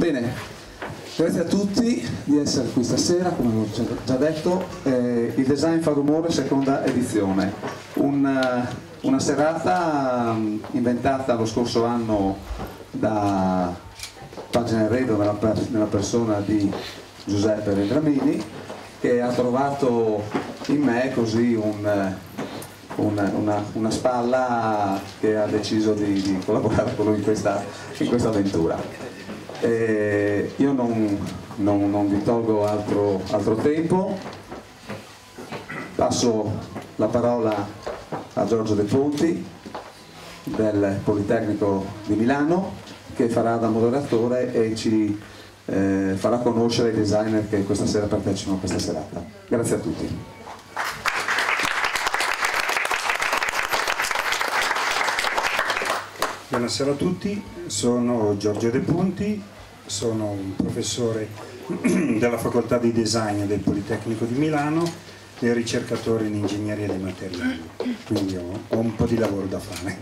Bene, grazie a tutti di essere qui stasera, come ho già detto, eh, il Design fa rumore seconda edizione, una, una serata mm, inventata lo scorso anno da Pagina Redo nella, nella persona di Giuseppe Vendramini che ha trovato in me così un, una, una, una, spalla che ha deciso di, di collaborare con lui in questa, in questa avventura. Eh, io non, non, non, vi tolgo altro, altro tempo, passo la parola a Giorgio De Ponti del Politecnico di Milano che farà da moderatore e ci eh, farà conoscere i designer che questa sera partecipano a questa serata. Grazie a tutti. Buonasera a tutti, sono Giorgio De Ponti, sono un professore della facoltà di design del Politecnico di Milano e ricercatore in ingegneria dei materiali, quindi ho, un po' di lavoro da fare.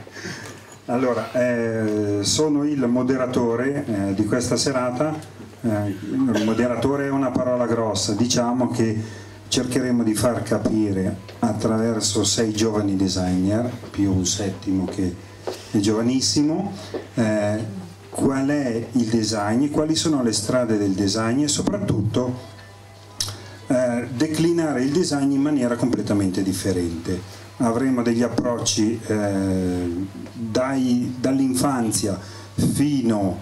Allora, eh, sono il moderatore eh, di questa serata, eh, moderatore è una parola grossa, diciamo che cercheremo di far capire attraverso sei giovani designer, più un settimo che è giovanissimo, eh, qual è il design, quali sono le strade del design e soprattutto eh, declinare il design in maniera completamente differente. Avremo degli approcci eh, dall'infanzia fino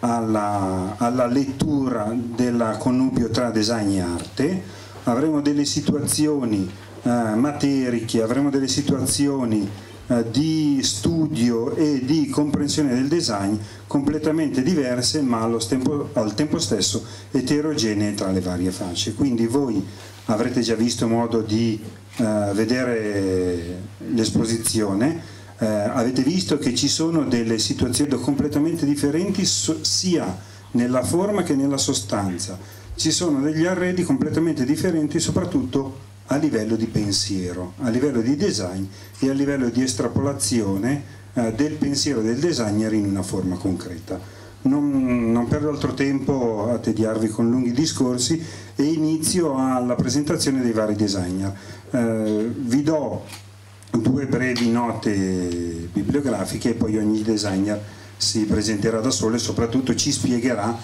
alla, alla, lettura del connubio tra design e arte, avremo delle situazioni eh, materiche, avremo delle situazioni di studio e di comprensione del design completamente diverse ma tempo, al tempo stesso eterogenee tra le varie fasce. Quindi voi avrete già visto modo di uh, vedere l'esposizione, uh, avete visto che ci sono delle situazioni completamente differenti so, sia nella forma che nella sostanza. Ci sono degli arredi completamente differenti soprattutto a livello di pensiero, a livello di design e a livello di estrapolazione eh, del pensiero del designer in una forma concreta. Non, non, perdo altro tempo a tediarvi con lunghi discorsi e inizio alla presentazione dei vari designer. Eh, vi do due brevi note bibliografiche e poi ogni designer si presenterà da solo e soprattutto ci spiegherà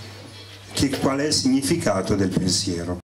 che, qual è il significato del pensiero.